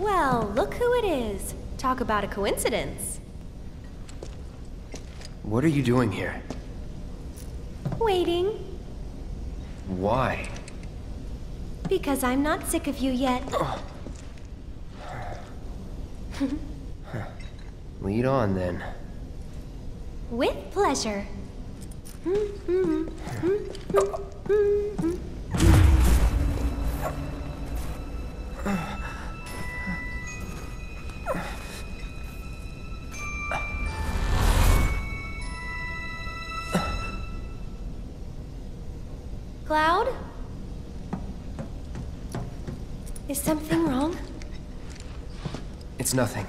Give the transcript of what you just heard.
Well, look who it is. Talk about a coincidence. What are you doing here? Waiting, Why? because I'm not sick of you yet. Lead on then. With pleasure. Cloud? Is something wrong? It's nothing.